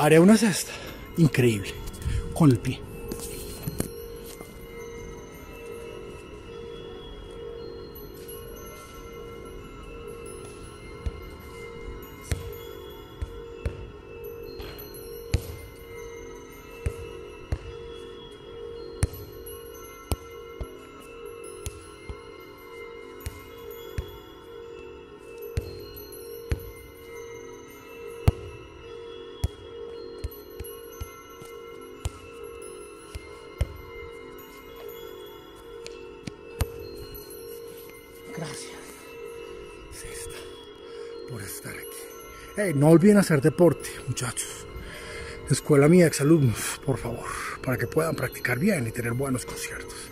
Haré una cesta increíble con el pie. Gracias. Cesta, por estar aquí. no olviden hacer deporte, muchachos. Escuela mía, exalumnos, por favor, para que puedan practicar bien y tener buenos conciertos.